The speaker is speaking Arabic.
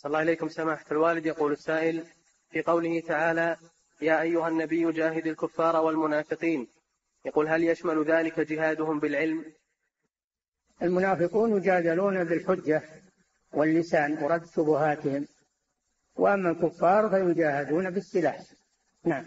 صلى الله عليكم. سماحة الوالد يقول السائل في قوله تعالى يا أيها النبي جاهد الكفار والمنافقين. يقول هل يشمل ذلك جهادهم بالعلم? المنافقون يجادلون بالحجة واللسان ورد شبهاتهم وأما الكفار فيجاهدون بالسلاح. نعم.